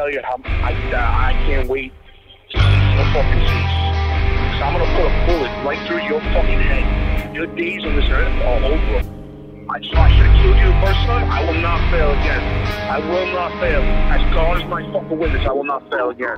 I, can't tell you how I, uh, I can't wait to see your fucking cease. Cause I'm gonna put a bullet right through your fucking head. Your days on this earth are over. I, so I should have killed you the first time. I will not fail again. I will not fail. As God is my fucking witness, I will not fail again.